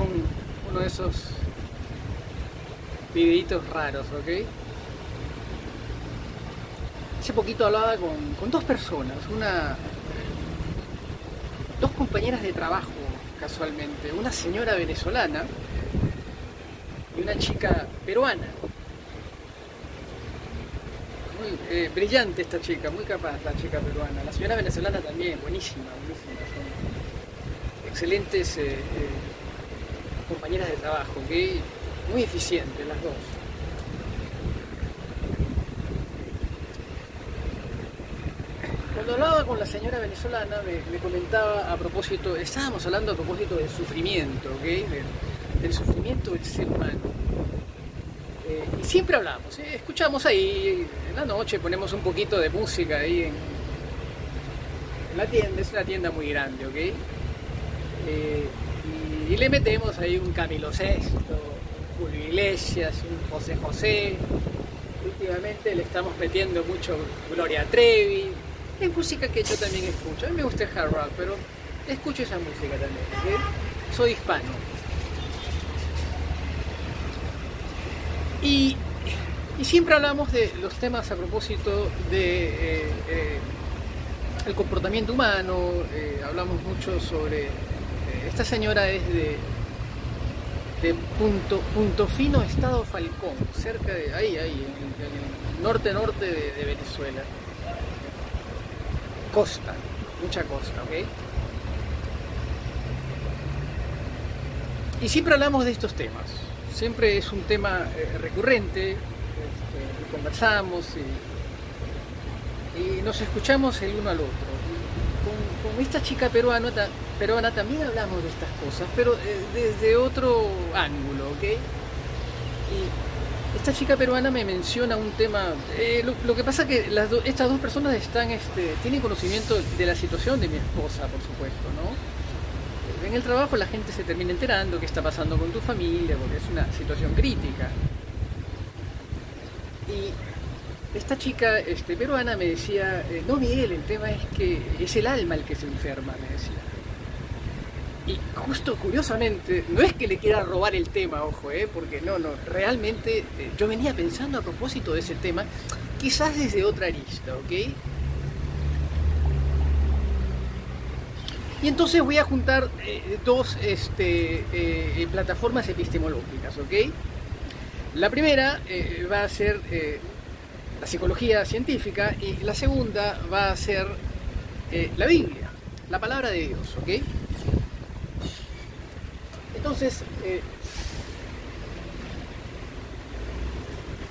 con uno de esos videitos raros, ¿ok? Hace poquito hablaba con, dos personas, una dos compañeras de trabajo casualmente, una señora venezolana y una chica peruana. Muy eh, brillante esta chica, muy capaz la chica peruana. La señora venezolana también, buenísima, buenísima. Son excelentes eh, eh, compañeras de trabajo, ¿ok? muy eficientes las dos. Cuando hablaba con la señora venezolana me, me comentaba a propósito, estábamos hablando a propósito del sufrimiento, ¿ok? Del, sufrimiento del ser humano. Eh, y siempre hablamos, ¿eh? escuchamos ahí, en la noche ponemos un poquito de música ahí en, en la tienda, es una tienda muy grande, ¿ok? Eh, y, le metemos ahí un Camilo Sesto, un Julio Iglesias, un José José. Últimamente le estamos metiendo mucho Gloria Trevi. Es música que yo también escucho. A mí me gusta el hard rock, pero escucho esa música también. Soy hispano. Y, y siempre hablamos de los temas a propósito de eh, eh, el comportamiento humano, eh, hablamos mucho sobre... esta señora es de, de punto, punto Fino, Estado Falcón, cerca de ahí, ahí, en, el- en el norte-norte de, Venezuela. Costa, mucha costa, ¿ok? Y siempre hablamos de estos temas. Siempre es un tema eh, recurrente, este, conversamos y, nos escuchamos el uno al otro. Con esta chica peruana, peruana también hablamos de estas cosas, pero eh, desde otro ángulo, ¿ok? Y esta chica peruana me menciona un tema. eh, lo, que pasa que las do- estas dos personas están, este, tienen conocimiento de la situación de mi esposa, por supuesto, ¿no? En el trabajo la gente se termina enterando qué está pasando con tu familia, porque es una situación crítica. Y esta chica este, peruana me decía, eh, no Miguel, el tema es que es el alma el que se enferma, me decía. Y justo curiosamente, no es que le quiera robar el tema, ojo, eh, porque no, no, realmente eh, yo venía pensando a propósito de ese tema, quizás desde otra arista, ¿ok? Y entonces voy a juntar eh, dos este, eh, plataformas epistemológicas, ¿ok? La primera va a ser la psicología científica y la segunda va a ser la Biblia, la palabra de Dios, ¿ok? Entonces, eh,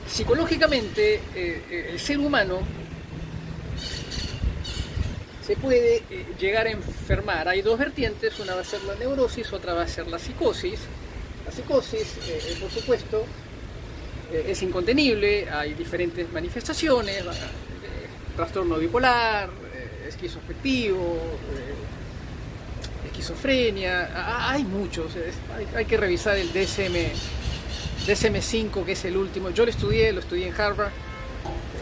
psicológicamente, eh, eh, el ser humano se puede llegar a enfermar. Hay dos vertientes, una va a ser la neurosis, otra va a ser la psicosis. La psicosis, por supuesto, es incontenible, hay diferentes manifestaciones, trastorno bipolar, esquizoafectivo, esquizofrenia, hay muchos, hay, que revisar el DSM, DSM-5 que es el último, yo lo estudié, lo estudié en Harvard,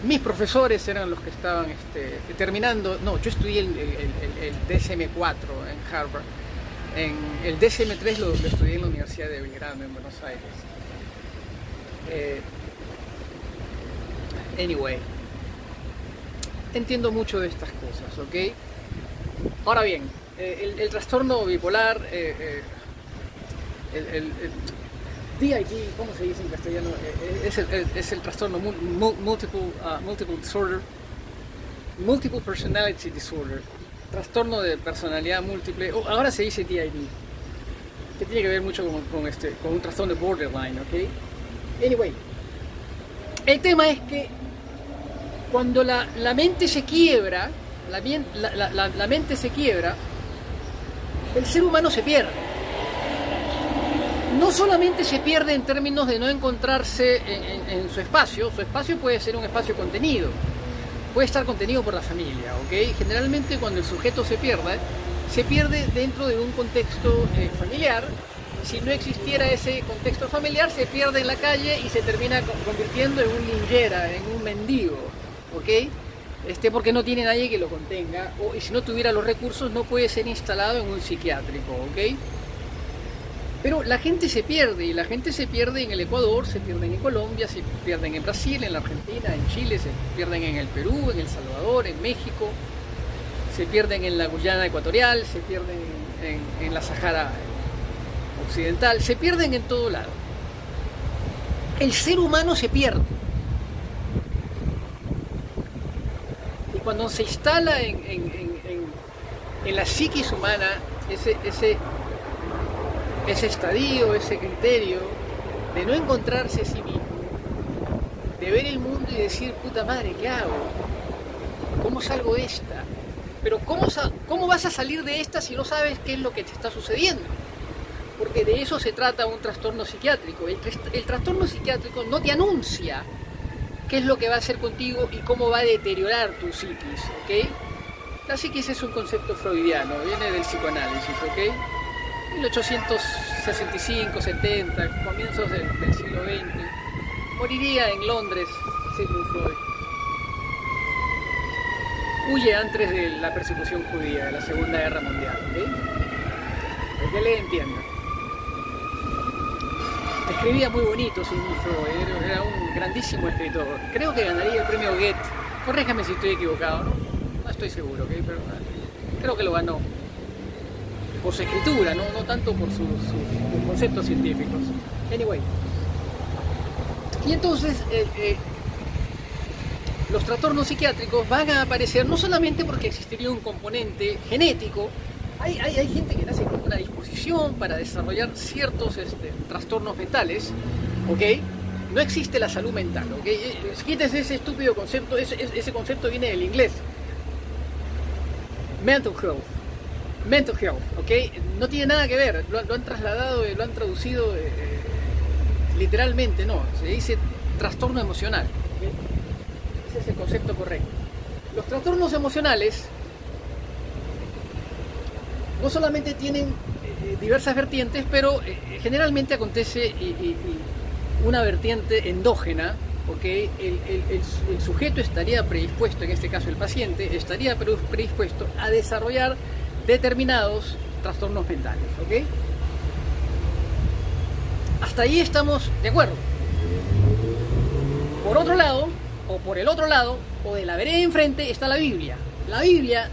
mis profesores eran los que estaban este, terminando, no, yo estudié el, el DSM-4 en Harvard, el DSM-3 lo, lo estudié en la Universidad de Belgrano, en Buenos Aires. Eh, anyway, entiendo mucho de estas cosas, ¿ok? Ahora bien, eh, el, el trastorno bipolar, eh, eh, el, el- DID, ¿cómo se dice en castellano? Eh, es, es el trastorno mul- mul- multiple, ah, multiple disorder, multiple personality disorder, trastorno de personalidad múltiple, o ahora se dice DID, que tiene que ver mucho con, con este, con un trastorno de borderline, ¿ok? Anyway, el tema es que cuando la, la mente se quiebra, la- la- la mente se quiebra, el ser humano se pierde. No solamente se pierde en términos de no encontrarse en, su espacio, su espacio puede ser un espacio contenido, puede estar contenido por la familia, ¿ok? Generalmente cuando el sujeto se pierde, se pierde dentro de un contexto eh, familiar. Si no existiera ese contexto familiar, se pierde en la calle y se termina co- convirtiendo en un linchera, en un mendigo, ¿ok? Este, porque no tiene nadie que lo contenga, o y si no tuviera los recursos, no puede ser instalado en un psiquiátrico, ¿ok? Pero la gente se pierde, y la gente se pierde en el Ecuador, se pierden en Colombia, se pierden en Brasil, en la Argentina, en Chile, se pierden en el Perú, en El Salvador, en México, se pierden en la Guyana Ecuatorial, se pierden en, en la Sahara Occidental, se pierden en todo lado. El ser humano se pierde. Cuando se instala en, en, la psiquis humana ese, ese ese estadio, ese criterio de no encontrarse a sí mismo, de ver el mundo y decir, puta madre, ¿qué hago? ¿Cómo salgo de esta? Pero ¿cómo, ¿cómo vas a salir de esta si no sabes qué es lo que te está sucediendo? Porque de eso se trata un trastorno psiquiátrico. El, el trastorno psiquiátrico no te anuncia qué es lo que va a hacer contigo y cómo va a deteriorar tu psiquis, ¿ok? La psiquis es un concepto freudiano, viene del psicoanálisis, ¿ok? 1865, 70, comienzos del, siglo XX. Moriría en Londres Sigmund Freud. Huye antes de la persecución judía, de la Segunda Guerra Mundial. ¿ok? que le entienda. Escribía muy bonito Freud, era un grandísimo escritor. Creo que ganaría el premio Goethe. Corréjame si estoy equivocado, ¿no? No estoy seguro, ¿ok? Pero creo que lo ganó por su escritura, no, tanto por sus, conceptos científicos. Anyway. Y entonces eh, eh, los trastornos psiquiátricos van a aparecer no solamente porque existiría un componente genético, hay, gente que nace con una disposición para desarrollar ciertos este, trastornos mentales, ¿ok? No existe la salud mental, ¿ok? Eh, quítese ese estúpido concepto, ese, ese concepto viene del inglés. Mental health mental health, ¿ok? No tiene nada que ver, lo, han trasladado, lo han traducido eh, eh, literalmente, no, se dice trastorno emocional, ese es el concepto correcto. Los trastornos emocionales no solamente tienen eh, diversas vertientes, pero generalmente acontece una vertiente endógena, porque el, sujeto estaría predispuesto, en este caso el paciente, estaría predispuesto a desarrollar determinados trastornos mentales. Hasta ahí estamos de acuerdo. Por otro lado, o por el otro lado, o de la vereda enfrente, está la Biblia. La Biblia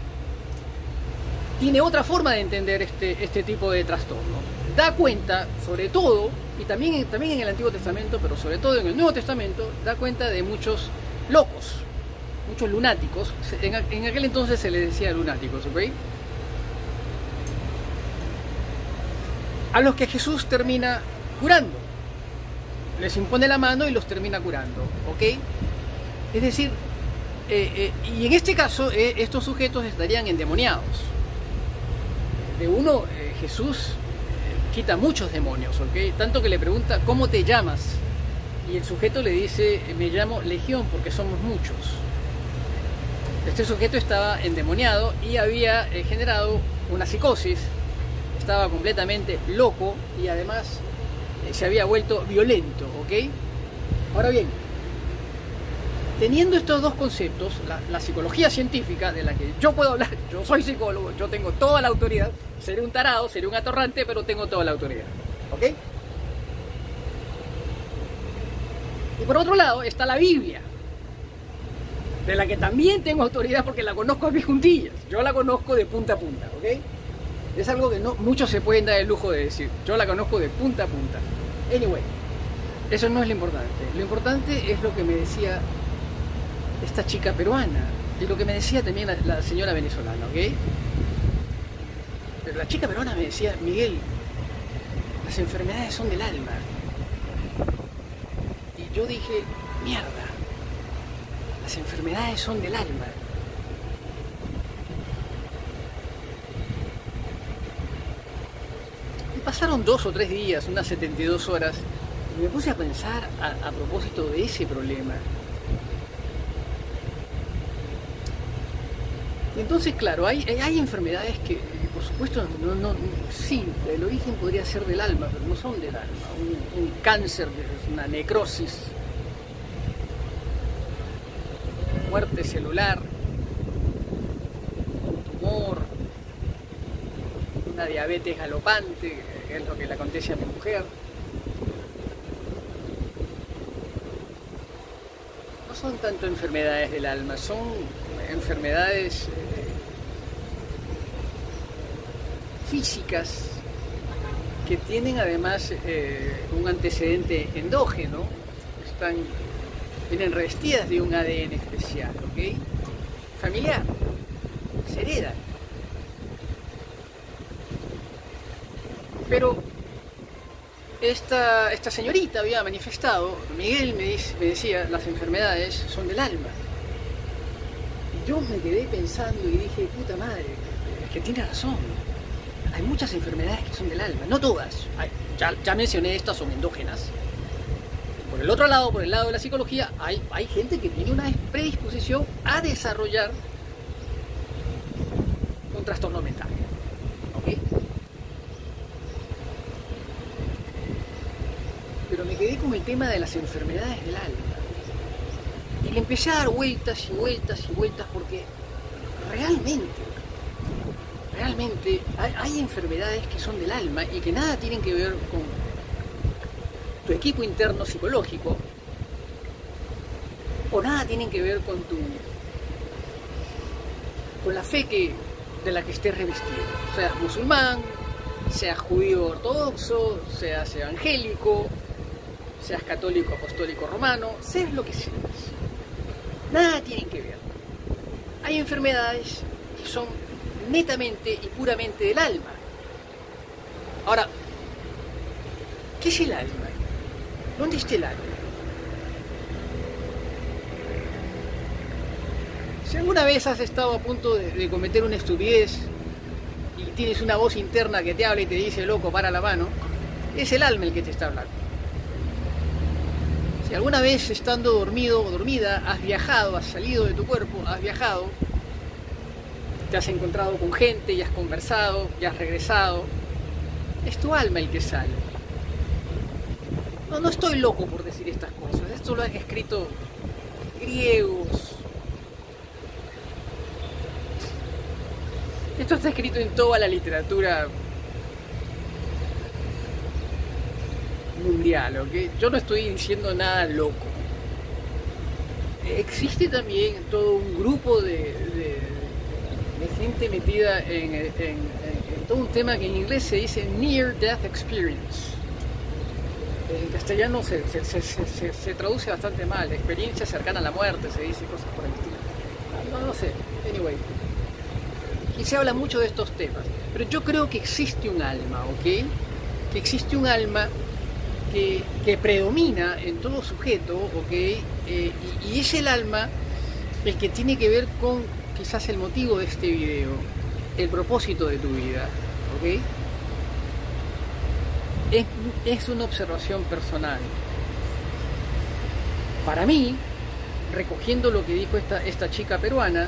tiene otra forma de entender este, este tipo de trastornos. Da cuenta, sobre todo, y también, también en el Antiguo Testamento, pero sobre todo en el Nuevo Testamento, da cuenta de muchos locos, muchos lunáticos. En, en aquel entonces se les decía lunáticos, ¿ok? a los que Jesús termina curando. Les impone la mano y los termina curando, ¿ok? Es decir, eh, eh, y en este caso eh, estos sujetos estarían endemoniados. De uno, Jesús quita muchos demonios, ¿ok? Tanto que le pregunta, ¿cómo te llamas? Y el sujeto le dice, me llamo Legión porque somos muchos. Este sujeto estaba endemoniado y había generado una psicosis estaba completamente loco y además eh, se había vuelto violento, ¿ok? Ahora bien, teniendo estos dos conceptos, la, psicología científica de la que yo puedo hablar, yo soy psicólogo, yo tengo toda la autoridad, seré un tarado, seré un atorrante, pero tengo toda la autoridad, ¿ok? Y por otro lado está la Biblia, de la que también tengo autoridad porque la conozco a mis juntillas, yo la conozco de punta a punta, ¿ok? Es algo que no muchos se pueden dar el lujo de decir. Yo la conozco de punta a punta. Anyway, eso no es lo importante. Lo importante es lo que me decía esta chica peruana y lo que me decía también la, señora venezolana, ¿ok? Pero la chica peruana me decía, Miguel, las enfermedades son del alma. Y yo dije, mierda, las enfermedades son del alma. pasaron dos o tres días, unas 72 horas, y me puse a pensar a, propósito de ese problema. Entonces, claro, hay, hay enfermedades que, por supuesto, no, no, sí, el origen podría ser del alma, pero no son del alma. Un, un cáncer, una necrosis, muerte celular, un tumor, una diabetes galopante, que es lo que le acontece a mi mujer. No son tanto enfermedades del alma, son enfermedades eh, físicas que tienen además eh, un antecedente endógeno, están, vienen revestidas de un ADN especial, ¿ok? Familiar, se. Pero esta, esta señorita había manifestado, Miguel me, me decía, las enfermedades son del alma. Y yo me quedé pensando y dije, puta madre, es que tiene razón hay muchas enfermedades que son del alma, no todas. ya, mencioné estas, son endógenas. Por el otro lado, por el lado de la psicología, hay, hay gente que tiene una predisposición a desarrollar un trastorno mental. Pero me quedé con el tema de las enfermedades del alma. Y le empecé a dar vueltas y vueltas y vueltas porque realmente realmente hay, enfermedades que son del alma y que nada tienen que ver con tu equipo interno psicológico o nada tienen que ver con tu con la fe que, de la que estés revestido. Seas musulmán, seas judío ortodoxo, seas evangélico, seas católico apostólico romano, seas lo que seas. Nada tienen que ver. Hay enfermedades que son netamente y puramente del alma. Ahora, ¿qué es el alma? ¿Dónde está el alma? Si alguna vez has estado a punto de, cometer una estupidez y tienes una voz interna que te habla y te dice, loco, para la mano, es el alma el que te está hablando. Si alguna vez estando dormido o dormida has viajado, has salido de tu cuerpo, has viajado, has encontrado con gente y has conversado y has regresado. Es tu alma el que sale. No, no estoy loco por decir estas cosas. Esto lo han escrito griegos. Esto está escrito en toda la literatura mundial, ¿ok? Yo no estoy diciendo nada loco. Existe también todo un grupo de metida en, todo un tema que en inglés se dice Near Death Experience. En castellano se, traduce bastante mal, experiencia cercana a la muerte, se dice cosas por el estilo. No, no sé, anyway. Y se habla mucho de estos temas. Pero yo creo que existe un alma, ¿ok? Que existe un alma que, que predomina en todo sujeto, ¿ok? Eh, y, y es el alma el que tiene que ver con quizás el motivo de este video, el propósito de tu vida, ¿ok? Es, una observación personal. Para mí, recogiendo lo que dijo esta, esta chica peruana,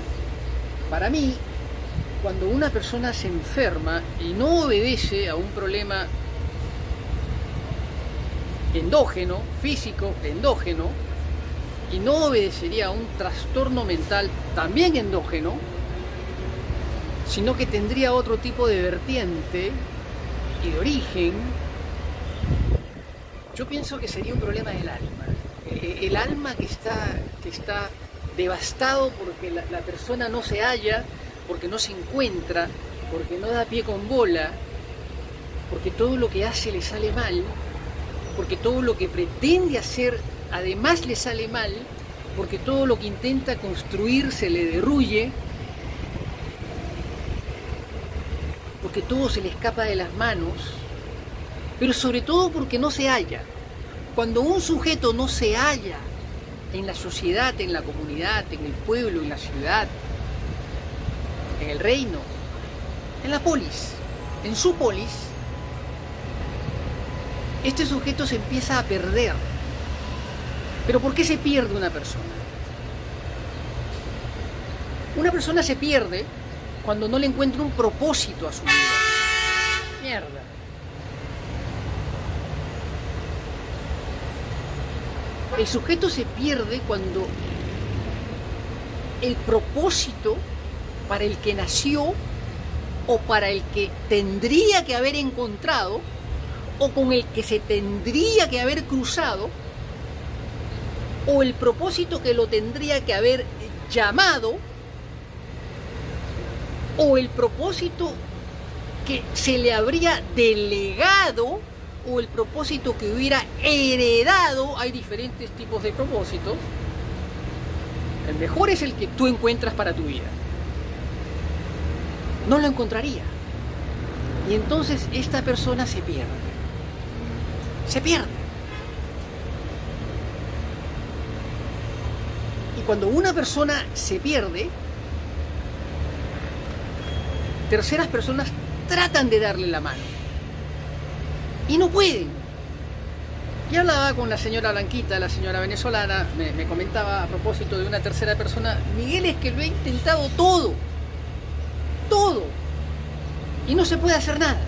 para mí, cuando una persona se enferma y no obedece a un problema endógeno, físico, endógeno, y no obedecería a un trastorno mental también endógeno, sino que tendría otro tipo de vertiente y de origen, yo pienso que sería un problema del alma. Eh, el alma que está, que está devastado porque la, la persona no se halla, porque no se encuentra, porque no da pie con bola, porque todo lo que hace le sale mal, porque todo lo que pretende hacer además le sale mal porque todo lo que intenta construir se le derruye, porque todo se le escapa de las manos, pero sobre todo porque no se halla. Cuando un sujeto no se halla en la sociedad, en la comunidad, en el pueblo, en la ciudad, en el reino, en la polis, en su polis, este sujeto se empieza a perder pero ¿por qué se pierde una persona? Una persona se pierde cuando no le encuentra un propósito a su vida. Mierda. El sujeto se pierde cuando el propósito para el que nació o para el que tendría que haber encontrado o con el que se tendría que haber cruzado o el propósito que lo tendría que haber llamado o el propósito que se le habría delegado o el propósito que hubiera heredado, hay diferentes tipos de propósitos, el mejor es el que tú encuentras para tu vida. No lo encontraría. Y entonces esta persona se pierde. Se pierde. Y cuando una persona se pierde, terceras personas tratan de darle la mano. Y no pueden. Y hablaba con la señora Blanquita, la señora venezolana, me, comentaba a propósito de una tercera persona, Miguel es que lo he intentado todo, todo, y no se puede hacer nada.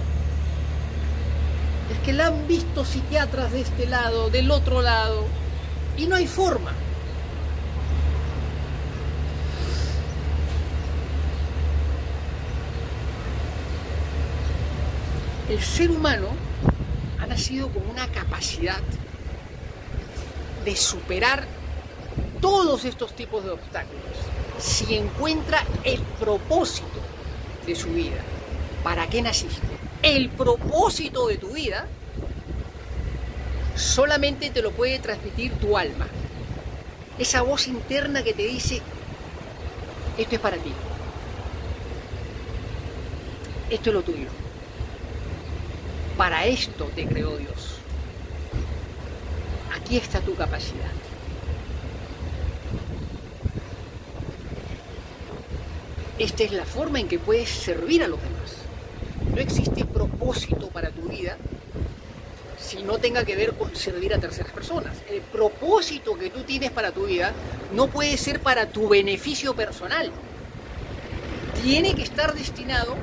Es que la han visto psiquiatras de este lado, del otro lado, y no hay forma. El ser humano ha nacido con una capacidad de superar todos estos tipos de obstáculos si encuentra el propósito de su vida. ¿Para qué naciste? El propósito de tu vida solamente te lo puede transmitir tu alma. Esa voz interna que te dice, esto es para ti. Esto es lo tuyo. Para esto te creó Dios. Aquí está tu capacidad. Esta es la forma en que puedes servir a los demás. No existe propósito para tu vida si no tenga que ver con servir a terceras personas. El propósito que tú tienes para tu vida no puede ser para tu beneficio personal. Tiene que estar destinado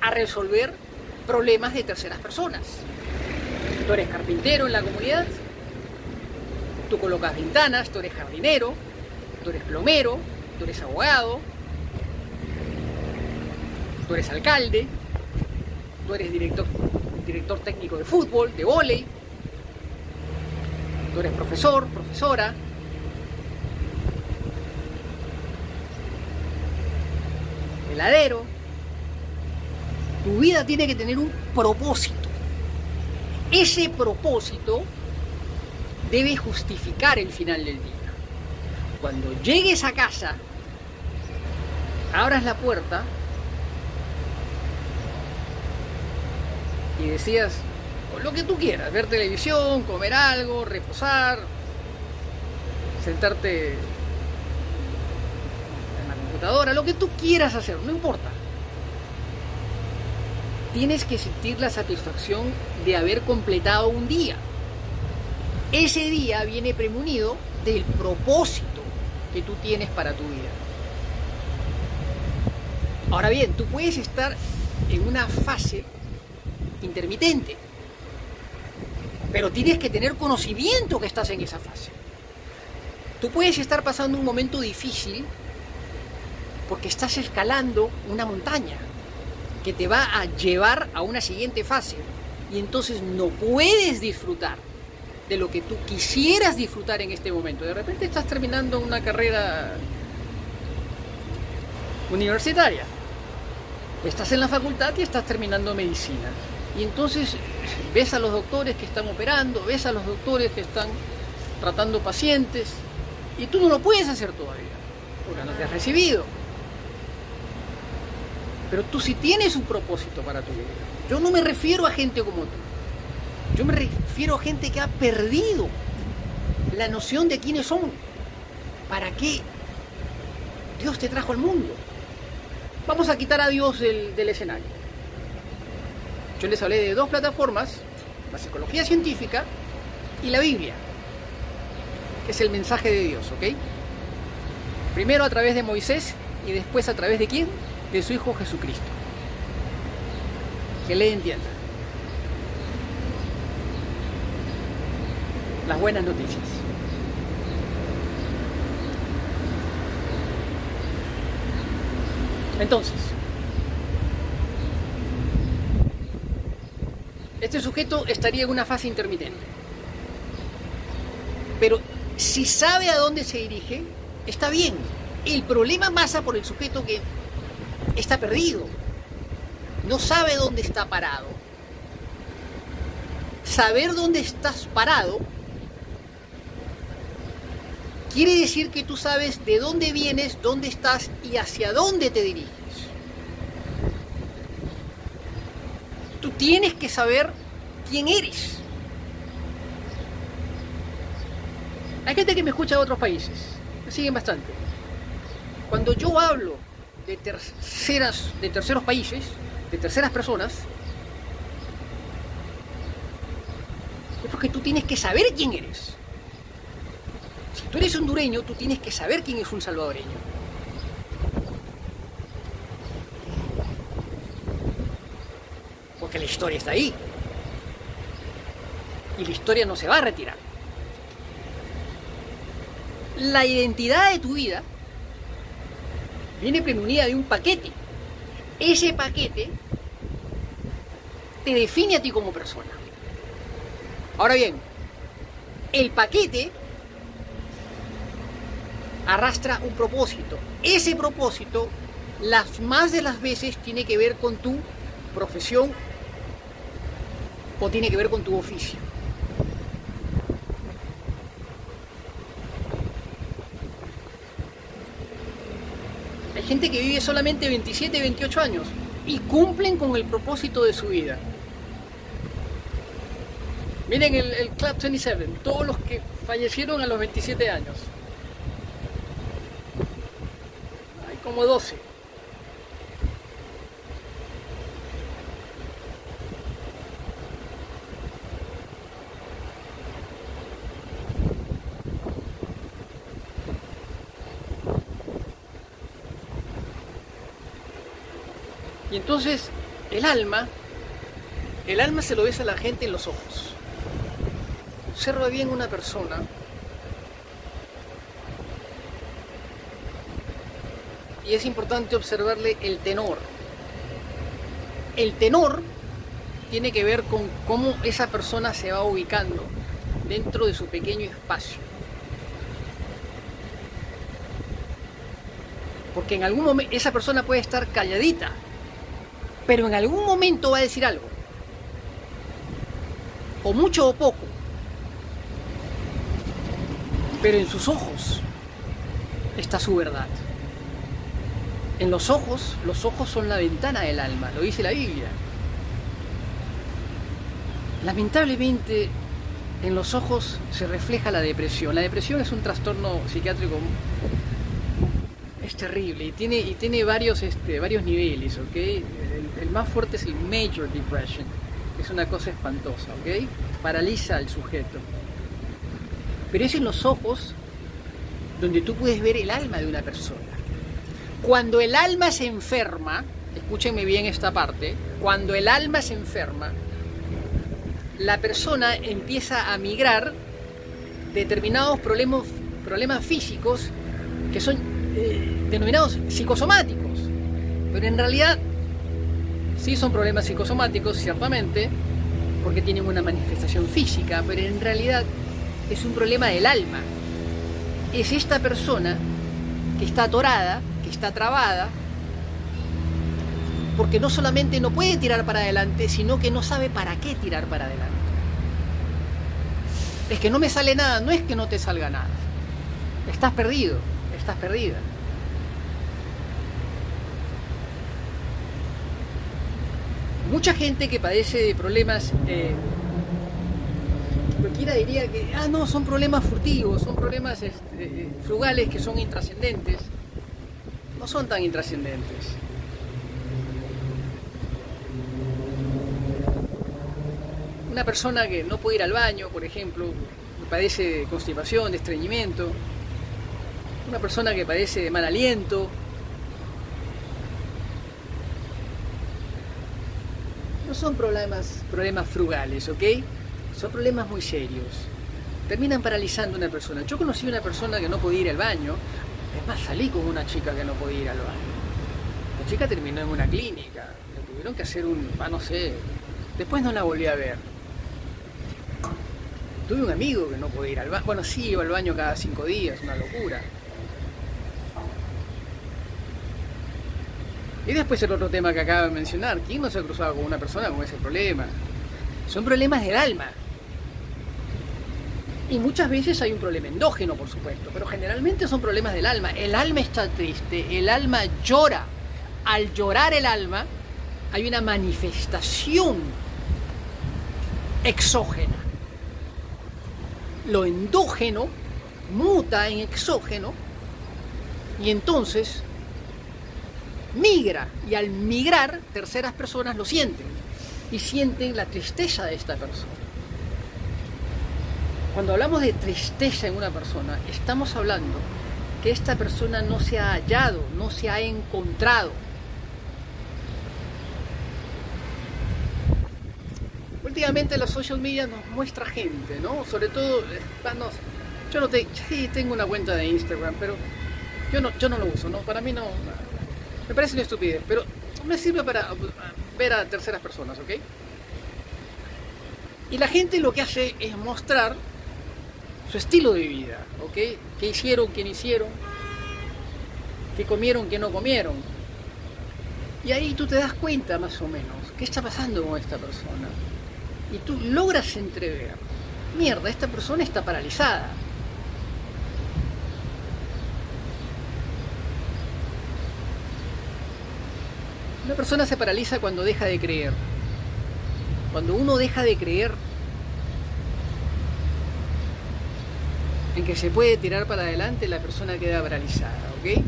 a resolver problemas de terceras personas. Tú eres carpintero en la comunidad, tú colocas ventanas, tú eres jardinero, tú eres plomero, tú eres abogado, tú eres alcalde, tú eres director, director técnico de fútbol, de vóley, tú eres profesor, profesora, heladero, tu vida tiene que tener un propósito. Ese propósito debe justificar el final del día. Cuando llegues a casa, abras la puerta y decías lo que tú quieras, ver televisión, comer algo, reposar, sentarte en la computadora, lo que tú quieras hacer, no importa tienes que sentir la satisfacción de haber completado un día. Ese día viene premunido del propósito que tú tienes para tu vida. Ahora bien, tú puedes estar en una fase intermitente, pero tienes que tener conocimiento que estás en esa fase. Tú puedes estar pasando un momento difícil porque estás escalando una montaña que te va a llevar a una siguiente fase. Y entonces no puedes disfrutar de lo que tú quisieras disfrutar en este momento. De repente estás terminando una carrera universitaria. Estás en la facultad y estás terminando medicina. Y entonces ves a los doctores que están operando, ves a los doctores que están tratando pacientes, y tú no lo puedes hacer todavía, porque no te has recibido. Pero tú sí tienes un propósito para tu vida. Yo no me refiero a gente como tú. Yo me refiero a gente que ha perdido la noción de quiénes son. ¿Para qué Dios te trajo al mundo? Vamos a quitar a Dios del, del escenario. Yo les hablé de dos plataformas, la psicología científica y la Biblia, que es el mensaje de Dios, ¿ok? Primero a través de Moisés y después a través de quién? De su Hijo Jesucristo. Que le entienda. Las buenas noticias. Entonces, este sujeto estaría en una fase intermitente. Pero si sabe a dónde se dirige, está bien. El problema pasa por el sujeto que está perdido, no sabe dónde está parado. Saber dónde estás parado quiere decir que tú sabes de dónde vienes, dónde estás y hacia dónde te diriges. Tú tienes que saber quién eres. Hay gente que me escucha de otros países, me siguen bastante. Cuando yo hablo de terceras, de terceros países, de terceras personas, es porque tú tienes que saber quién eres. Si tú eres hondureño, tú tienes que saber quién es un salvadoreño. Porque la historia está ahí. Y la historia no se va a retirar. La identidad de tu vida viene premunida de un paquete. Ese paquete te define a ti como persona. Ahora bien, el paquete arrastra un propósito. Ese propósito, las más de las veces, tiene que ver con tu profesión o tiene que ver con tu oficio. Hay gente que vive solamente 27, 28 años y cumplen con el propósito de su vida. Miren el, el Club 27, todos los que fallecieron a los 27 años. Hay como 12. Entonces el alma, el alma se lo ves a la gente en los ojos. Observa bien una persona. Y es importante observarle el tenor. El tenor tiene que ver con cómo esa persona se va ubicando dentro de su pequeño espacio. Porque en algún momento esa persona puede estar calladita, pero en algún momento va a decir algo. O mucho o poco. Pero en sus ojos está su verdad. En los ojos, los ojos son la ventana del alma, lo dice la Biblia. Lamentablemente, en los ojos se refleja la depresión. La depresión es un trastorno psiquiátrico es terrible y tiene, y tiene varios, este, varios niveles, ¿ok? Más fuerte es el Major Depression, es una cosa espantosa, ¿ok? Paraliza al sujeto. Pero es en los ojos donde tú puedes ver el alma de una persona. Cuando el alma se enferma, escúchenme bien esta parte, cuando el alma se enferma, la persona empieza a migrar determinados problemas, problemas físicos que son eh, denominados psicosomáticos. Pero en realidad sí son problemas psicosomáticos, ciertamente, porque tienen una manifestación física, pero en realidad es un problema del alma. Es esta persona que está atorada, que está trabada, porque no solamente no puede tirar para adelante, sino que no sabe para qué tirar para adelante. Es que no me sale nada, no es que no te salga nada. Estás perdido, estás perdida. Mucha gente que padece de problemas, eh, cualquiera diría que, ah, no, son problemas furtivos, son problemas este, eh, frugales que son intrascendentes. No son tan intrascendentes. Una persona que no puede ir al baño, por ejemplo, padece de constipación, de estreñimiento, una persona que padece de mal aliento, son problemas, problemas frugales, ¿ok? Son problemas muy serios. Terminan paralizando a una persona. Yo conocí a una persona que no podía ir al baño. Es más, salí con una chica que no podía ir al baño. La chica terminó en una clínica. Le tuvieron que hacer un, ah, no sé, Después no la volví a ver. Tuve un amigo que no podía ir al baño. Bueno, sí, iba al baño cada cinco días, una locura. Y después el otro tema que acabo de mencionar. ¿Quién no se ha cruzado con una persona con ese problema? Son problemas del alma. Y muchas veces hay un problema endógeno, por supuesto, pero generalmente son problemas del alma. El alma está triste, el alma llora. Al llorar el alma, hay una manifestación exógena. Lo endógeno muta en exógeno y entonces migra. Y al migrar, terceras personas lo sienten y sienten la tristeza de esta persona. Cuando hablamos de tristeza en una persona, estamos hablando que esta persona no se ha hallado, no se ha encontrado. Últimamente la social media nos muestra gente, ¿no? Sobre todo, eh, yo no te, tengo una cuenta de Instagram, pero yo no, yo no lo uso, ¿no? Para mí no, me parece una estupidez, pero me sirve para ver a terceras personas, ¿ok? Y la gente lo que hace es mostrar su estilo de vida, ¿ok? ¿Qué hicieron, qué no hicieron? ¿Qué comieron, qué no comieron? Y ahí tú te das cuenta más o menos qué está pasando con esta persona. Y tú logras entrever, mierda, esta persona está paralizada. Una persona se paraliza cuando deja de creer. Cuando uno deja de creer en que se puede tirar para adelante, la persona queda paralizada, ¿ok?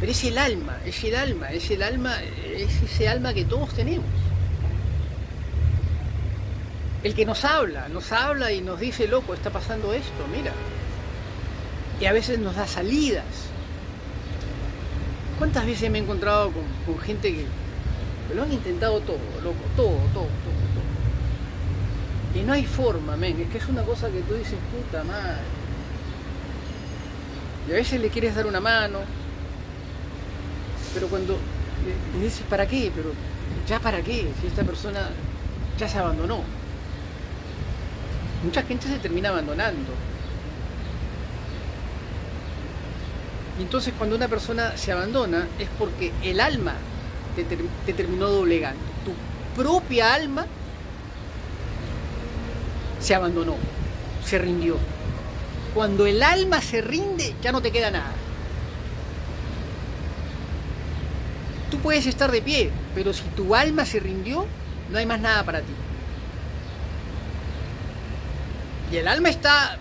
Pero es el alma, es el alma, es el alma, es ese alma que todos tenemos. El que nos habla, nos habla y nos dice, loco, está pasando esto, mira. Y a veces nos da salidas. ¿Cuántas veces me he encontrado con, gente que, lo han intentado todo, loco, todo, todo, todo? Y no hay forma, men. Es que es una cosa que tú dices, puta madre. Y a veces le quieres dar una mano. Pero cuando le dices, ¿para qué? Pero ya para qué, si esta persona ya se abandonó. Mucha gente se termina abandonando. Y entonces cuando una persona se abandona es porque el alma te, te terminó doblegando. Tu propia alma se abandonó, se rindió. Cuando el alma se rinde, ya no te queda nada. Tú puedes estar de pie, pero si tu alma se rindió, no hay más nada para ti. Y el alma está,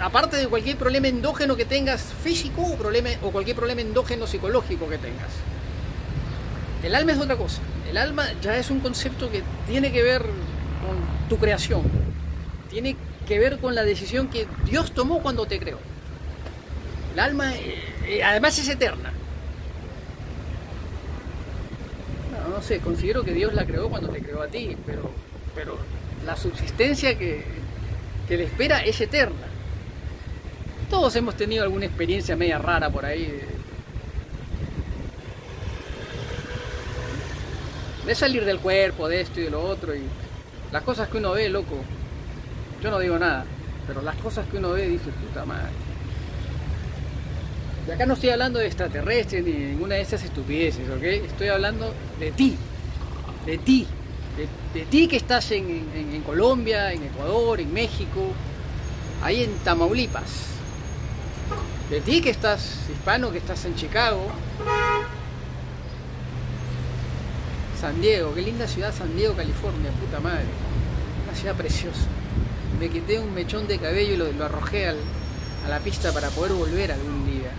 aparte de cualquier problema endógeno que tengas físico o, cualquier problema endógeno psicológico que tengas. El alma es otra cosa. El alma ya es un concepto que tiene que ver tu creación. Tiene que ver con la decisión que Dios tomó cuando te creó. El alma, eh, eh, además, es eterna. No, no, sé, considero que Dios la creó cuando te creó a ti, pero, pero la subsistencia que, que le espera es eterna. Todos hemos tenido alguna experiencia media rara por ahí. de salir del cuerpo, de esto y de lo otro, y las cosas que uno ve, loco, yo no digo nada, pero las cosas que uno ve dice, puta madre. Y acá no estoy hablando de extraterrestres ni de ninguna de esas estupideces, ¿ok? Estoy hablando de ti, de ti, de, ti que estás en, en Colombia, en Ecuador, en México, ahí en Tamaulipas. De ti que estás hispano, que estás en Chicago, San Diego, qué linda ciudad San Diego, California, puta madre. Una ciudad preciosa. Me quité un mechón de cabello y lo, arrojé a la pista para poder volver algún día.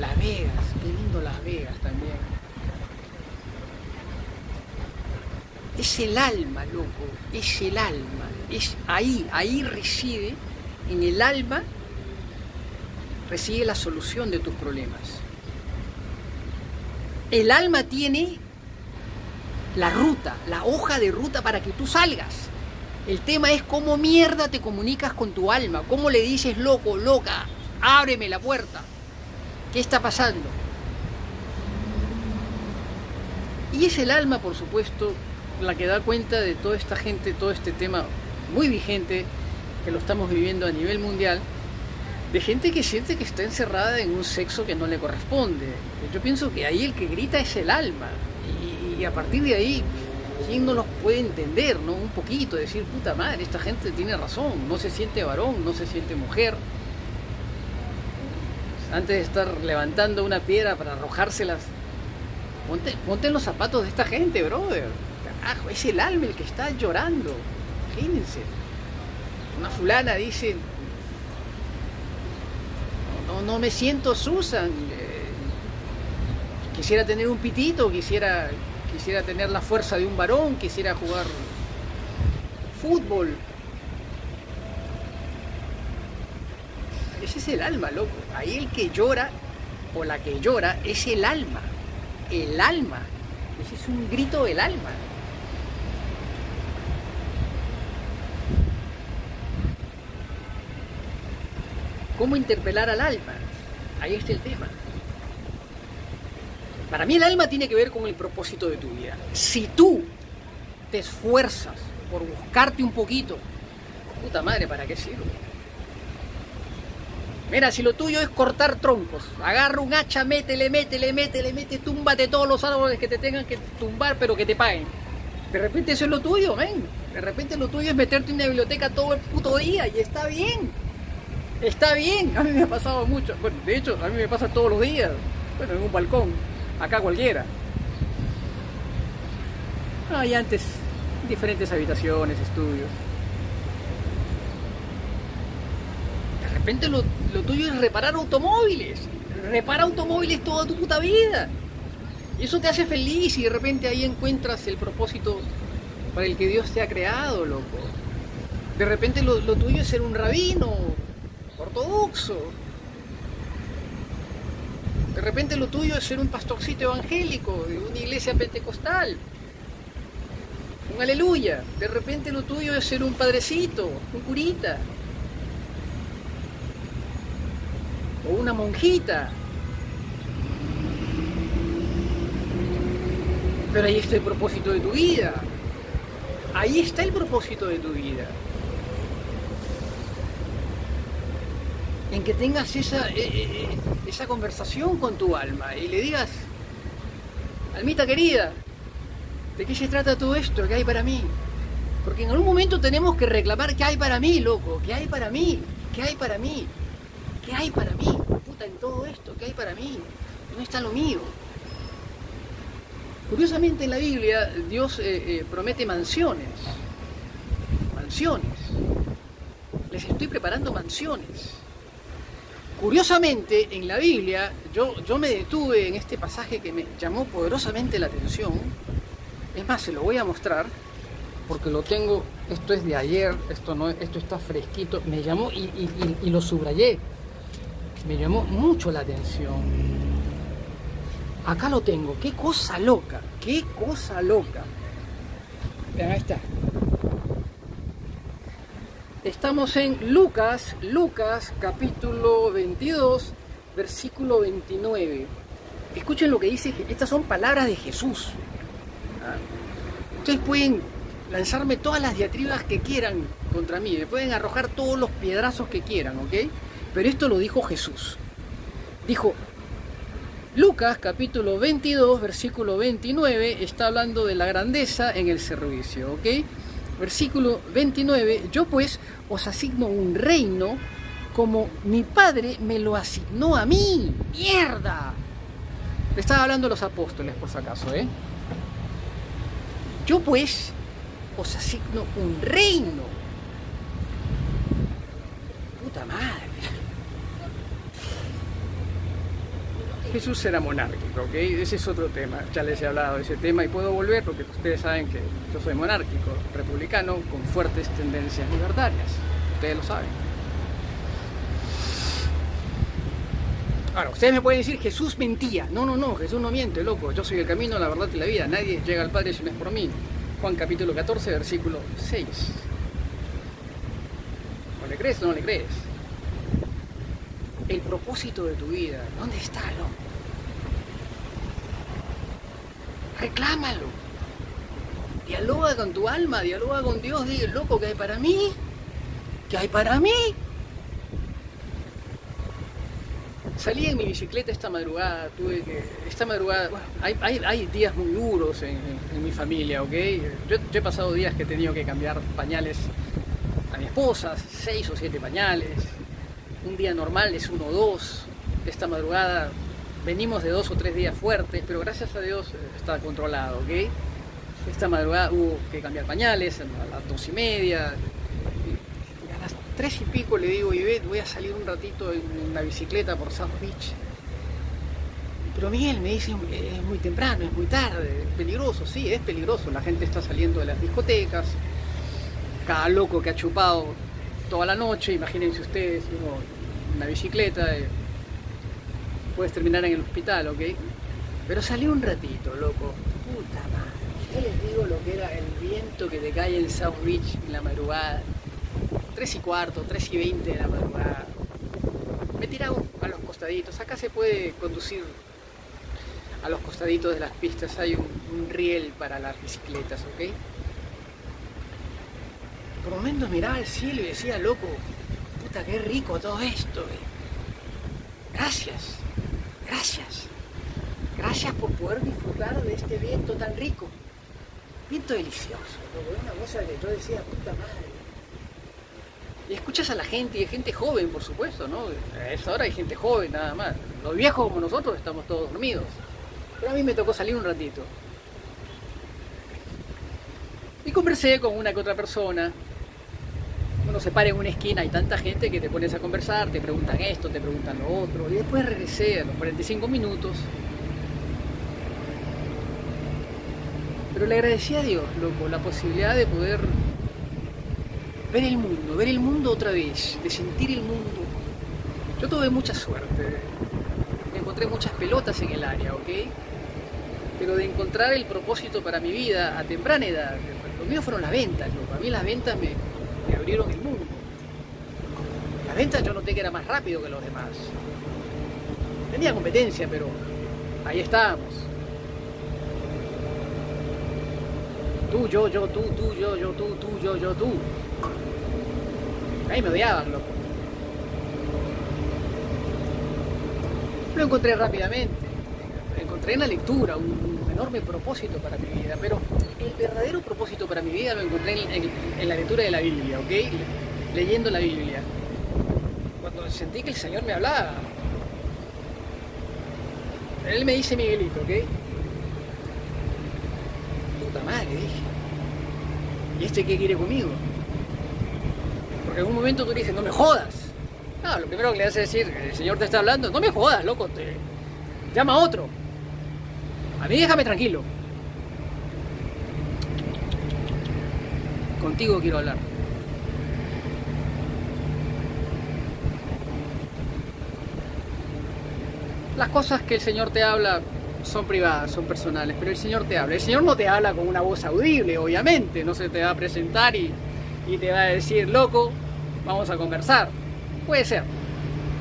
Las Vegas, qué lindo Las Vegas también. Es el alma, loco, es el alma. Es ahí, ahí reside, en el alma reside la solución de tus problemas. El alma tiene la ruta, la hoja de ruta para que tú salgas. El tema es cómo mierda te comunicas con tu alma, cómo le dices loco, loca, ábreme la puerta. ¿Qué está pasando? Y es el alma, por supuesto, la que da cuenta de toda esta gente, todo este tema muy vigente que lo estamos viviendo a nivel mundial, de gente que siente que está encerrada en un sexo que no le corresponde. Yo pienso que ahí el que grita es el alma. Y, a partir de ahí, ¿quién no los puede entender? ¿no? Un poquito, decir, puta madre, esta gente tiene razón, no se siente varón, no se siente mujer. Antes de estar levantando una piedra para arrojárselas, ponte, ponte en los zapatos de esta gente, brother. Es el alma el que está llorando. Imagínense. Una fulana dice, no, no me siento Susan. Eh, quisiera tener un pitito, quisiera, quisiera tener la fuerza de un varón, quisiera jugar fútbol. Ese es el alma, loco. Ahí el que llora o la que llora es el alma. El alma. Ese es un grito del alma. ¿Cómo interpelar al alma? Ahí está el tema. Para mí el alma tiene que ver con el propósito de tu vida. Si tú te esfuerzas por buscarte un poquito, puta madre, ¿para qué sirve? Mira, si lo tuyo es cortar troncos, agarra un hacha, métele, métele, métele, métele, túmbate todos los árboles que te tengan que tumbar, pero que te paguen. De repente eso es lo tuyo, ven. De repente lo tuyo es meterte en una biblioteca todo el puto día y está bien. Está bien, a mí me ha pasado mucho. Bueno, de hecho, a mí me pasa todos los días. Bueno, en un balcón, acá cualquiera. Hay antes diferentes habitaciones, estudios. De repente lo, lo tuyo es reparar automóviles. Repara automóviles toda tu puta vida. Y eso te hace feliz y de repente ahí encuentras el propósito para el que Dios te ha creado, loco. De repente lo, lo tuyo es ser un rabino, ortodoxo. De repente lo tuyo es ser un pastorcito evangélico de una iglesia pentecostal. Un aleluya. De repente lo tuyo es ser un padrecito, un curita. O una monjita. Pero ahí está el propósito de tu vida. Ahí está el propósito de tu vida. En que tengas esa, eh, eh, eh, esa conversación con tu alma y le digas, almita querida, ¿de qué se trata todo esto? ¿Qué hay para mí? Porque en algún momento tenemos que reclamar qué hay para mí, loco, qué hay para mí, qué hay para mí, qué hay para mí, puta, en todo esto, qué hay para mí, no está lo mío. Curiosamente en la Biblia Dios promete mansiones, mansiones. Les estoy preparando mansiones. Curiosamente, en la Biblia, yo, yo me detuve en este pasaje que me llamó poderosamente la atención. Es más, se lo voy a mostrar, porque lo tengo, esto es de ayer, esto, no, esto está fresquito, me llamó y, y lo subrayé. Me llamó mucho la atención. Acá lo tengo, qué cosa loca, qué cosa loca. Vean, ahí está. Estamos en Lucas, Lucas capítulo 22, versículo 29. Escuchen lo que dice, estas son palabras de Jesús. ¿Ah? Ustedes pueden lanzarme todas las diatribas que quieran contra mí, me pueden arrojar todos los piedrazos que quieran, ¿ok? Pero esto lo dijo Jesús. Dijo, Lucas capítulo 22, versículo 29, está hablando de la grandeza en el servicio, ¿ok? Versículo 29, yo pues os asigno un reino como mi padre me lo asignó a mí. ¡Mierda! Le estaba hablando a los apóstoles, por si acaso, ¿eh? Yo pues os asigno un reino. Puta madre. Jesús era monárquico, ¿ok? Ese es otro tema. Ya les he hablado de ese tema y puedo volver porque ustedes saben que yo soy monárquico, republicano, con fuertes tendencias libertarias. Ustedes lo saben. Ahora, ustedes me pueden decir, Jesús mentía. No, no, no, Jesús no miente, loco. Yo soy el camino, la verdad y la vida. Nadie llega al Padre si no es por mí. Juan capítulo 14, versículo 6. ¿No le crees o no le crees? el propósito de tu vida. ¿Dónde está, loco? Reclámalo. Dialoga con tu alma, dialoga con Dios, dile, loco, ¿qué hay para mí? ¿Qué hay para mí? Salí en mi bicicleta esta madrugada, tuve que, esta madrugada, bueno, hay, días muy duros en, mi familia, ¿ok? Yo, yo, he pasado días que he tenido que cambiar pañales a mi esposa, seis o siete pañales, un día normal es uno o dos, esta madrugada venimos de dos o tres días fuertes, pero gracias a Dios está controlado, ¿ok? Esta madrugada hubo que cambiar pañales a las dos y media, a las tres y pico le digo, Ivette, voy a salir un ratito en una bicicleta por South Beach. Pero Miguel me dice, es muy temprano, es muy tarde, es peligroso, sí, es peligroso, la gente está saliendo de las discotecas, cada loco que ha chupado toda la noche, imagínense ustedes, una bicicleta, eh, puedes terminar en el hospital, ¿ok? Pero salí un ratito, loco. Puta madre. ¿Qué les digo lo que era el viento que te cae en South Beach en la madrugada? 3 y cuarto, 3 y 20 de la madrugada. Me tiraba a los costaditos. Acá se puede conducir a los costaditos de las pistas. Hay un, riel para las bicicletas, ¿ok? Por momentos miraba el cielo y decía, loco, puta, qué rico todo esto. Eh. Gracias. Gracias. Gracias por poder disfrutar de este viento tan rico. Viento delicioso. Una cosa que yo decía, puta madre. Y escuchas a la gente, y hay gente joven, por supuesto, ¿no? A esa hora hay gente joven, nada más. Los viejos como nosotros estamos todos dormidos. Pero a mí me tocó salir un ratito. Y conversé con una que otra persona, uno se para en una esquina, hay tanta gente que te pones a conversar, te preguntan esto, te preguntan lo otro, y después regresé a los 45 minutos. Pero le agradecí a Dios, loco, la posibilidad de poder ver el mundo, ver el mundo otra vez, de sentir el mundo. Yo tuve mucha suerte, encontré muchas pelotas en el área, ¿ok? Pero de encontrar el propósito para mi vida a temprana edad, lo mío fueron las ventas, loco. A mí las ventas me, abrieron el mundo. La venta yo noté que era más rápido que los demás. Tenía competencia, pero ahí estábamos. Tú, yo, yo, tú, tú, yo, yo, tú, tú, yo, yo, tú. Ahí me odiaban, loco. Lo encontré rápidamente. Encontré en la lectura un, enorme propósito para mi vida, pero el verdadero propósito para mi vida lo encontré en, la lectura de la Biblia, ¿ok? Leyendo la Biblia. Cuando sentí que el Señor me hablaba. Él me dice Miguelito, ¿ok? Puta madre, dije. ¿Y este qué quiere conmigo? Porque en un momento tú dices, no me jodas. No, lo primero que le hace decir, el Señor te está hablando, no me jodas, loco, te llama a otro. A mí déjame tranquilo. Contigo quiero hablar. Las cosas que el Señor te habla son privadas, son personales, pero el Señor te habla. El Señor no te habla con una voz audible, obviamente, no se te va a presentar y, y te va a decir, loco, vamos a conversar. Puede ser,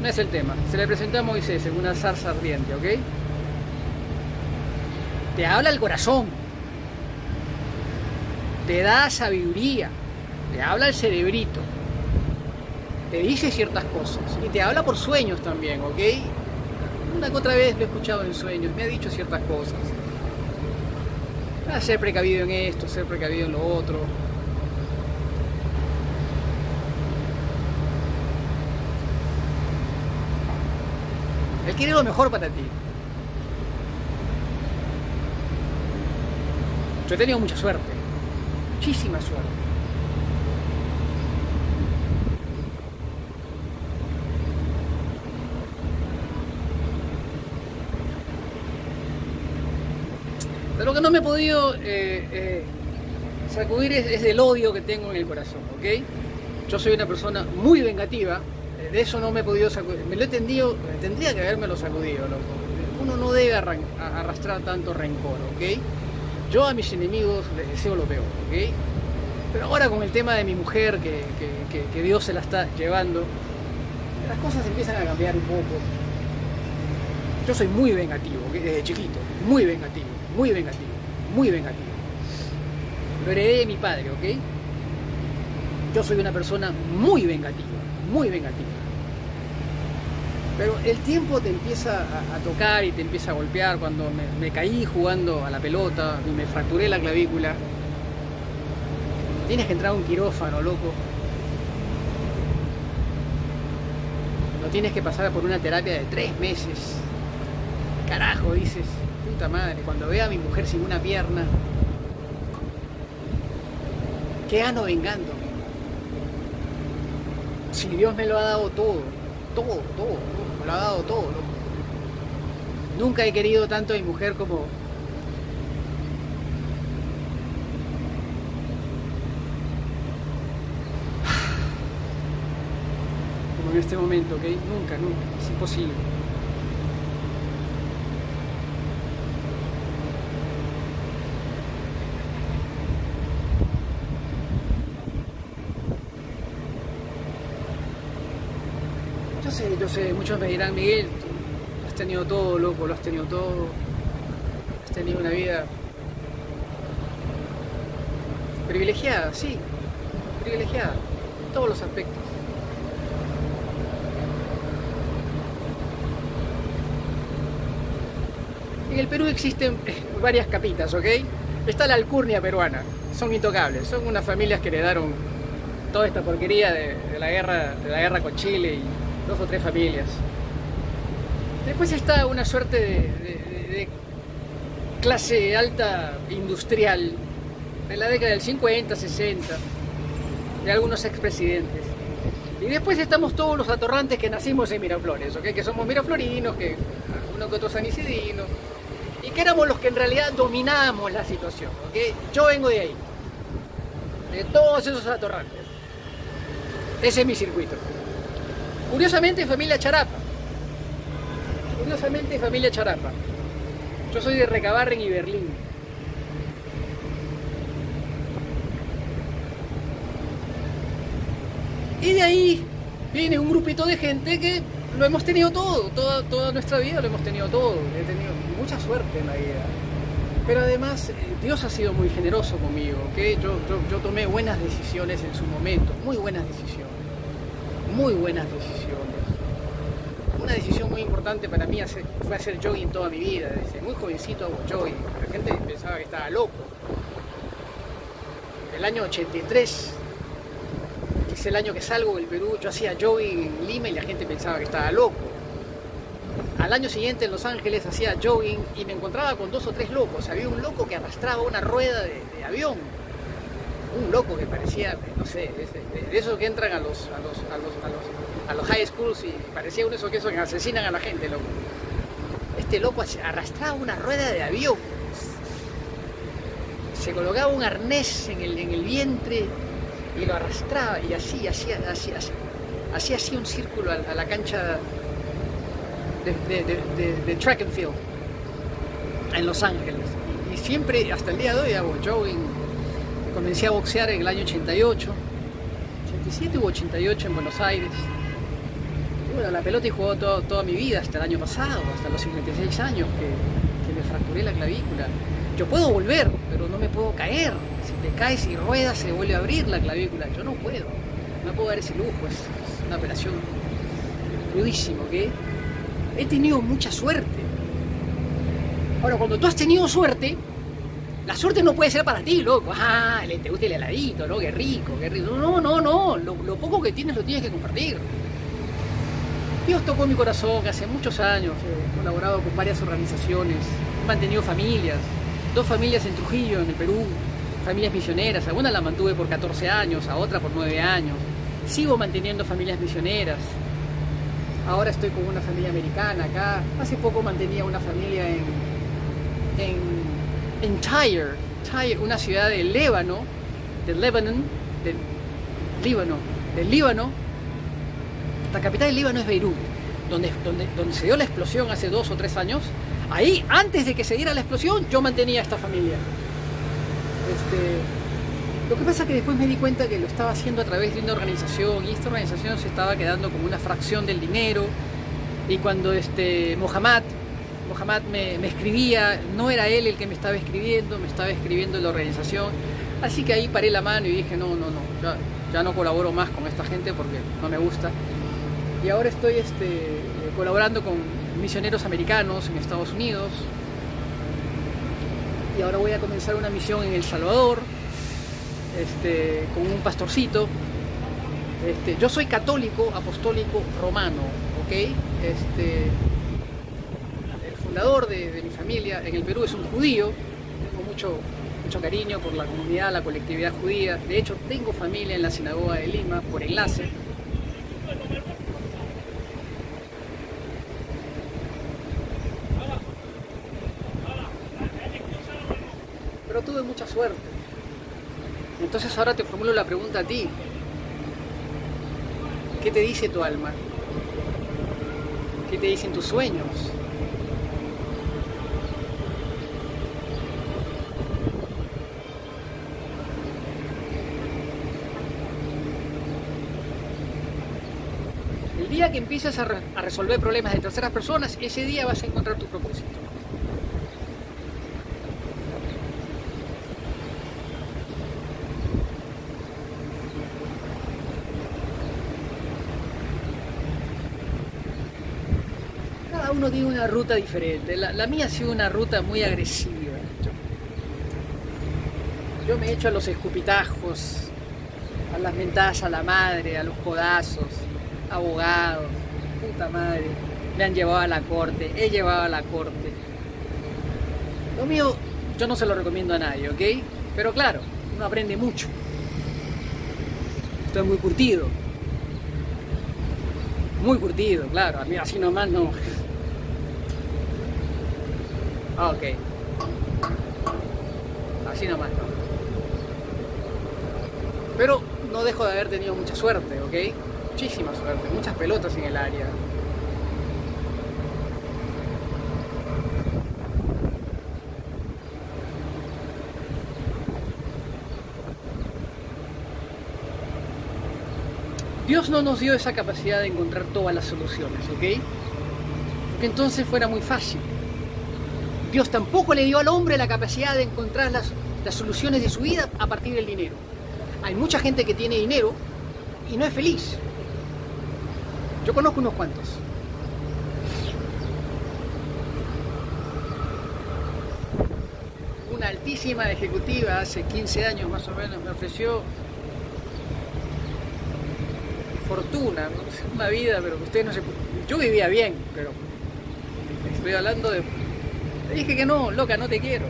no es el tema. Se le presentó a Moisés en una zarza ardiente, ¿ok? Te habla el corazón, te da sabiduría, te habla el cerebrito, te dice ciertas cosas y te habla por sueños también, ¿ok? Una que otra vez lo he escuchado en sueños, me ha dicho ciertas cosas. A ser precavido en esto, ser precavido en lo otro. Él quiere lo mejor para ti. Yo he tenido mucha suerte muchísima suerte. Pero lo que no me he podido eh, eh, sacudir es, el odio que tengo en el corazón, ¿ok? Yo soy una persona muy vengativa, eh, de eso no me he podido sacudir, me lo he tendido, tendría que haberme lo sacudido, loco. Uno no debe arrastrar tanto rencor, ¿ok? Yo a mis enemigos les deseo lo peor, ¿ok? Pero ahora con el tema de mi mujer, que, Dios se la está llevando, las cosas empiezan a cambiar un poco. Yo soy muy vengativo, desde chiquito, muy vengativo, muy vengativo. muy vengativo. Lo heredé de mi padre, ¿ok? Yo soy una persona muy vengativa, muy vengativa. Pero el tiempo te empieza a, tocar y te empieza a golpear. Cuando me, caí jugando a la pelota y me fracturé la clavícula, tienes que entrar a un quirófano, loco. No tienes que pasar por una terapia de tres meses. Carajo, dices, puta madre, cuando vea a mi mujer sin una pierna, ¿qué gano vengando? Si Dios me lo ha dado todo, todo, todo, me lo ha dado todo, Nunca he querido tanto a mi mujer como como en este momento, ¿ok? Nunca, nunca, es imposible. Yo sé, muchos me dirán, Miguel, has tenido todo, loco, lo has tenido todo. Has tenido una vida privilegiada, sí, privilegiada, en todos los aspectos. En el Perú existen varias capitas, ¿ok? Está la alcurnia peruana, son intocables, son unas familias que heredaron toda esta porquería de, la guerra, de la guerra con Chile y dos o tres familias. Después está una suerte de, clase alta industrial en la década del 50, 60, de algunos expresidentes. Y después estamos todos los atorrantes que nacimos en Miraflores, ¿okay? que somos miraflorinos, que uno que otro sanicidinos, y que éramos los que en realidad dominábamos la situación. ¿okay? Yo vengo de ahí, de todos esos atorrantes. Ese es mi circuito. Curiosamente familia Charapa. Curiosamente familia Charapa. Yo soy de Recabarren y Berlín. Y de ahí viene un grupito de gente que lo hemos tenido todo, toda, nuestra vida lo hemos tenido todo. He tenido mucha suerte en la vida. Pero además eh, Dios ha sido muy generoso conmigo, que yo, yo tomé buenas decisiones en su momento, muy buenas decisiones muy buenas decisiones. Una decisión muy importante para mí fue hacer jogging toda mi vida. Desde muy jovencito hago jogging. La gente pensaba que estaba loco. El año 83, que es el año que salgo del Perú, yo hacía jogging en Lima y la gente pensaba que estaba loco. Al año siguiente en Los Ángeles hacía jogging y me encontraba con dos o tres locos. Había un loco que arrastraba una rueda de, de avión un loco que parecía, no sé, de, esos que entran a los, a los, a los, a los, a los high schools y parecía uno de esos que, que asesinan a la gente, loco. Este loco arrastraba una rueda de avión, se colocaba un arnés en el, en el vientre y lo arrastraba y así, así, así, así, así hacía un círculo a, la cancha de, track and field en Los Ángeles. Y, y, siempre, hasta el día de hoy, hago jogging comencé a boxear en el año 88, 87 u 88 en Buenos Aires. Bueno, la pelota he jugado toda mi vida, hasta el año pasado, hasta los 56 años que, me fracturé la clavícula. Yo puedo volver, pero no me puedo caer. Si te caes y ruedas se vuelve a abrir la clavícula. Yo no puedo, no puedo dar ese lujo, es, una operación crudísima, ¿ok? He tenido mucha suerte. Ahora, cuando tú has tenido suerte, la suerte no puede ser para ti, loco. Ah, te gusta el heladito, ¿no? Qué rico, qué rico. No, no, no. Lo, poco que tienes lo tienes que compartir. Dios tocó mi corazón hace muchos años. He colaborado con varias organizaciones. He mantenido familias. Dos familias en Trujillo, en el Perú. Familias misioneras. Alguna la mantuve por 14 años, a otra por 9 años. Sigo manteniendo familias misioneras. Ahora estoy con una familia americana acá. Hace poco mantenía una familia en en Tyre, una ciudad del Líbano, del Lebanon, del Líbano, del Líbano. La capital del Líbano es Beirut, donde, donde, donde se dio la explosión hace dos o tres años. Ahí, antes de que se diera la explosión, yo mantenía a esta familia. Este, lo que pasa es que después me di cuenta que lo estaba haciendo a través de una organización y esta organización se estaba quedando como una fracción del dinero. Y cuando este, Mohamed Mohamed me, escribía, no era él el que me estaba escribiendo, me estaba escribiendo la organización. Así que ahí paré la mano y dije, no, no, no, ya, ya no colaboro más con esta gente porque no me gusta. Y ahora estoy este, colaborando con misioneros americanos en Estados Unidos. Y ahora voy a comenzar una misión en El Salvador este, con un pastorcito. Este, yo soy católico, apostólico, romano, ¿ok? Este, fundador de, de mi familia en el Perú es un judío. Tengo mucho, mucho cariño por la comunidad, la colectividad judía. De hecho, tengo familia en la sinagoga de Lima por enlace. Pero tuve mucha suerte. Entonces ahora te formulo la pregunta a ti. ¿Qué te dice tu alma? ¿Qué te dicen tus sueños? El día que empieces a, re a, resolver problemas de terceras personas, ese día vas a encontrar tu propósito. Cada uno tiene una ruta diferente. La, la mía ha sido una ruta muy agresiva. Yo, me he hecho a los escupitajos, a las mentadas a la madre, a los codazos abogados, puta madre, me han llevado a la corte, he llevado a la corte. Lo mío, yo no se lo recomiendo a nadie, ¿ok? Pero claro, uno aprende mucho. Estoy muy curtido. Muy curtido, claro, a mí así nomás no. Ah, ok. Así nomás no. Pero no dejo de haber tenido mucha suerte, ¿ok? Muchísima suerte, muchas pelotas en el área. Dios no nos dio esa capacidad de encontrar todas las soluciones, ¿ok? Porque entonces fuera muy fácil. Dios tampoco le dio al hombre la capacidad de encontrar las, las soluciones de su vida a partir del dinero. Hay mucha gente que tiene dinero y no es feliz. Yo conozco unos cuantos. Una altísima ejecutiva hace 15 años más o menos me ofreció fortuna, una vida, pero ustedes no se... Yo vivía bien, pero estoy hablando de... Le dije que no, loca, no te quiero.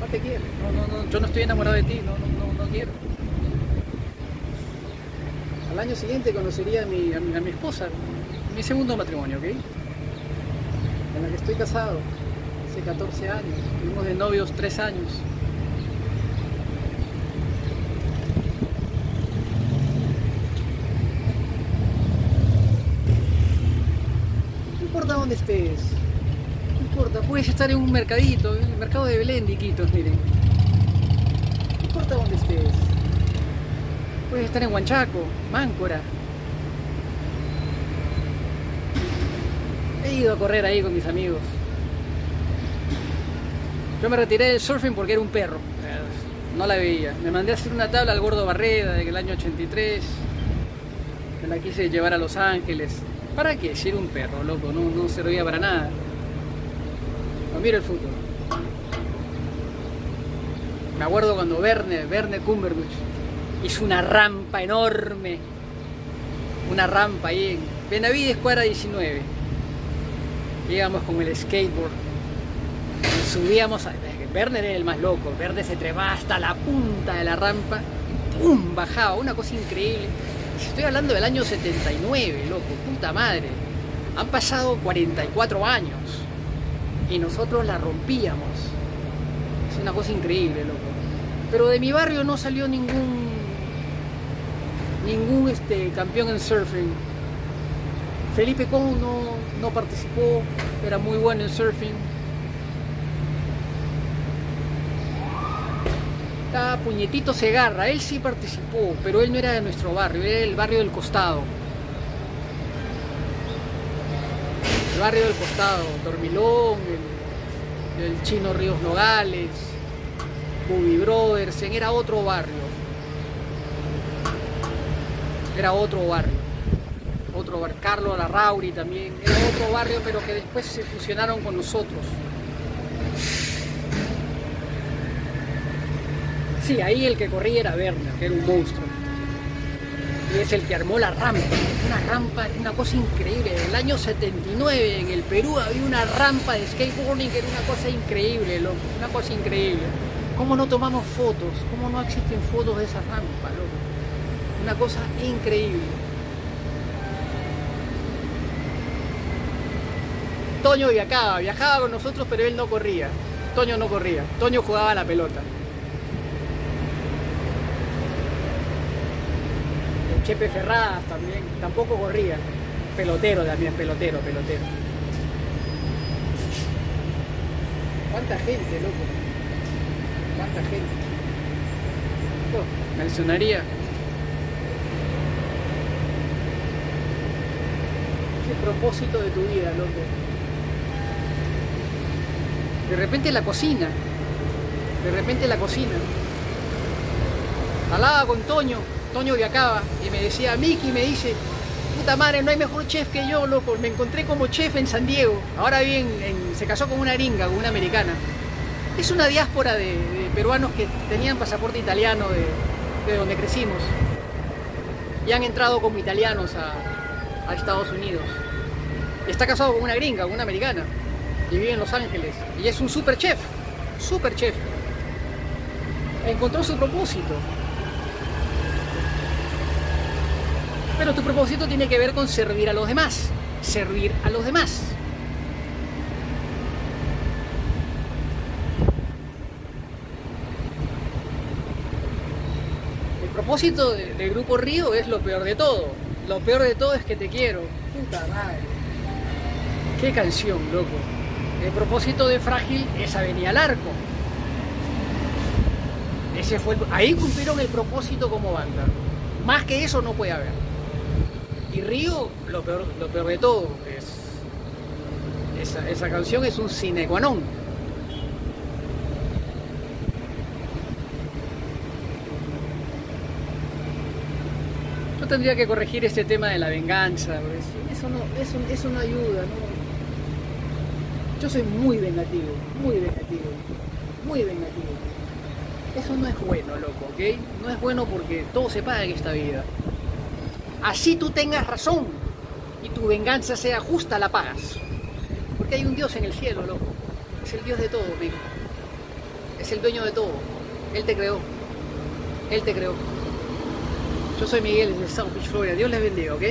No te quiero. No, no, no, yo no estoy enamorado de ti, no, no, no, no quiero al año siguiente conocería a mi, esposa, mi segundo matrimonio, ¿ok? En la que estoy casado hace 14 años, estuvimos de novios 3 años. No importa dónde estés, no importa, puedes estar en un mercadito, en el mercado de Belén, Diquitos, miren. No importa dónde estés. Puedes estar en Huanchaco, Máncora. He ido a correr ahí con mis amigos. Yo me retiré del surfing porque era un perro. No la veía. Me mandé a hacer una tabla al gordo Barreda del año 83. Me la quise llevar a Los Ángeles. ¿Para qué? Si era un perro, loco. No, no servía para nada. No miro el fútbol. Me acuerdo cuando Verne, Verne Cumberbatch, hizo una rampa enorme, una rampa ahí en Benavides Cuadra 19. Llegamos con el skateboard, y subíamos, a, Werner era el más loco, Werner se trepaba hasta la punta de la rampa y ¡pum! bajaba, una cosa increíble. Estoy hablando del año 79, loco, puta madre. Han pasado 44 años y nosotros la rompíamos. Es una cosa increíble, loco. Pero de mi barrio no salió ningún ningún este, campeón en surfing. Felipe Con no, no participó, era muy bueno en surfing. Está Puñetito Segarra, él sí participó, pero él no era de nuestro barrio, era del barrio del costado. el barrio del costado, Dormilón, el, Chino Ríos Nogales, Booby Brothers, era otro barrio. Era otro barrio. Otro barrio. Carlos Larrauri también. Era otro barrio, pero que después se fusionaron con nosotros. Sí, ahí el que corría era Werner, que era un monstruo. Y es el que armó la rampa. Una rampa, una cosa increíble. En el año 79 en el Perú había una rampa de skateboarding que era una cosa increíble, loco. Una cosa increíble. ¿Cómo no tomamos fotos? ¿Cómo no existen fotos de esa rampa, loco? Una cosa increíble. Toño viajaba, viajaba con nosotros, pero él no corría. Toño no corría. Toño jugaba la pelota. Chepe Ferradas también, tampoco corría. Pelotero también, pelotero, pelotero. ¿Cuánta gente, loco? ¿Cuánta gente? Mencionaría. Propósito de tu vida, loco? De repente la cocina. De repente la cocina. Hablaba con Toño, Toño viajaba y me decía, Miki, me dice, puta madre, no hay mejor chef que yo, loco. Me encontré como chef en San Diego. Ahora bien, se casó con una gringa, con una americana. Es una diáspora de, peruanos que tenían pasaporte italiano de, de, donde crecimos. Y han entrado como italianos a Estados Unidos. Está casado con una gringa, con una americana. Y vive en Los Ángeles. Y es un super chef. Super chef. Encontró su propósito. Pero tu propósito tiene que ver con servir a los demás. Servir a los demás. El propósito del Grupo Río es lo peor de todo. Lo peor de todo es que te quiero. Puta madre. Qué canción, loco. El propósito de Frágil es Avenida al Arco. Ese fue. Ahí cumplieron el propósito como banda. Más que eso no puede haber. Y Río, lo peor, lo peor de todo, es, esa, esa canción es un sine qua non. Yo tendría que corregir este tema de la venganza, eso no, eso, eso no ayuda, ¿no? Yo soy muy vengativo, muy vengativo, muy vengativo. Eso no es bueno, loco, ¿ok? No es bueno porque todo se paga en esta vida. Así tú tengas razón y tu venganza sea justa, la pagas. Porque hay un Dios en el cielo, loco. Es el Dios de todo, amigo. Es el dueño de todo. Él te creó. Él te creó. Yo soy Miguel de South Beach, Florida. Dios les bendiga, ¿ok?